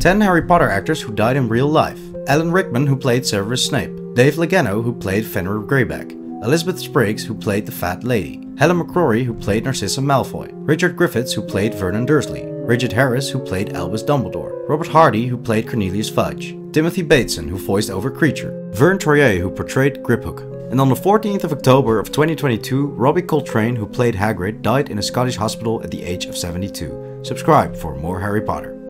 10 Harry Potter actors who died in real life. Alan Rickman who played Severus Snape. Dave Legeno who played Fenrir Greyback. Elizabeth Spriggs who played the Fat Lady. Helen McCrory who played Narcissa Malfoy. Richard Griffiths who played Vernon Dursley. Richard Harris who played Albus Dumbledore. Robert Hardy who played Cornelius Fudge. Timothy Bateson who voiced over Kreacher, Verne Troyer who portrayed Griphook. And on the 14th of October of 2022, Robbie Coltrane, who played Hagrid, died in a Scottish hospital at the age of 72. Subscribe for more Harry Potter.